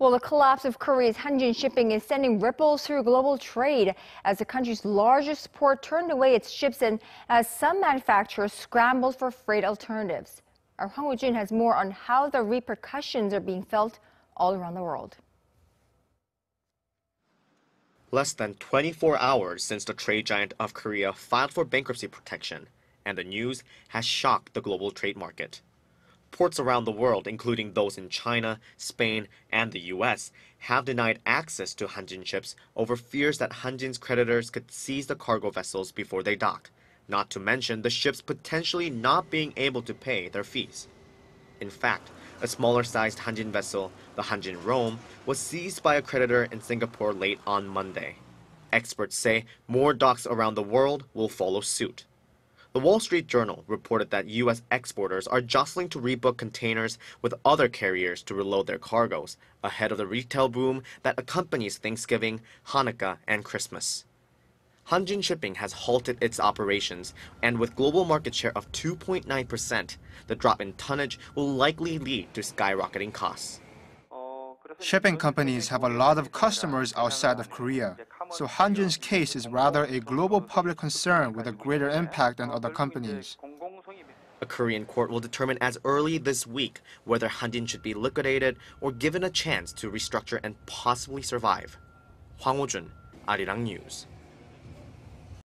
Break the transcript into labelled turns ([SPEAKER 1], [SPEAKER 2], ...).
[SPEAKER 1] Well, the collapse of Korea's Hanjin shipping is sending ripples through global trade as the country's largest port turned away its ships and as some manufacturers scrambled for freight alternatives. Our Hwang Ho-jun has more on how the repercussions are being felt all around the world.
[SPEAKER 2] Less than 24 hours since the trade giant of Korea filed for bankruptcy protection, and the news has shocked the global trade market. Ports around the world, including those in China, Spain, and the US, have denied access to Hanjin ships over fears that Hanjin's creditors could seize the cargo vessels before they dock, not to mention the ships potentially not being able to pay their fees. In fact, a smaller sized Hanjin vessel, the Hanjin Rome, was seized by a creditor in Singapore late on Monday. Experts say more docks around the world will follow suit. The Wall Street Journal reported that U.S. exporters are jostling to rebook containers with other carriers to reload their cargoes ahead of the retail boom that accompanies Thanksgiving, Hanukkah, and Christmas. Hanjin Shipping has halted its operations, and with global market share of 2.9%, the drop in tonnage will likely lead to skyrocketing costs.
[SPEAKER 3] Shipping companies have a lot of customers outside of Korea, so Hanjin's case is rather a global public concern with a greater impact than other companies.
[SPEAKER 2] A Korean court will determine as early this week whether Hanjin should be liquidated or given a chance to restructure and possibly survive. Hwang Ho-jun, Arirang News.